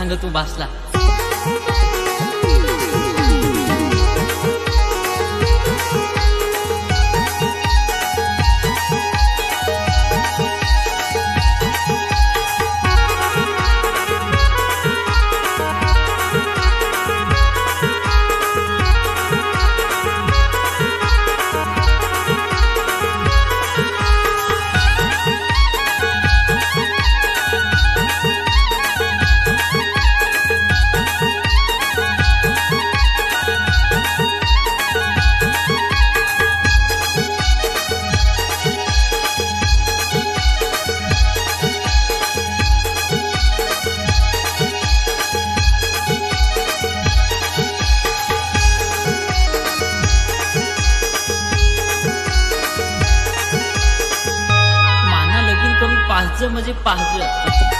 sangat tu baslah. पाहज म्हणजे पाहज.